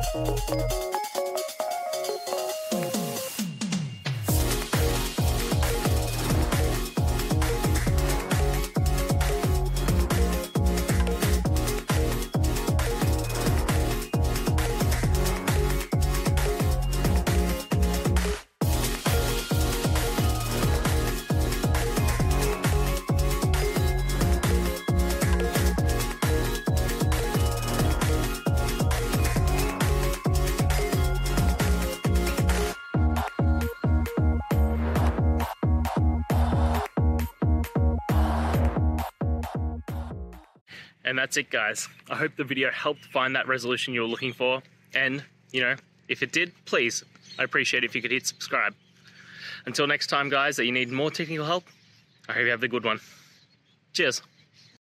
Música And that's it guys. I hope the video helped find that resolution you were looking for. And, you know, if it did, please, I appreciate if you could hit subscribe. Until next time guys, that you need more technical help, I hope you have the good one. Cheers.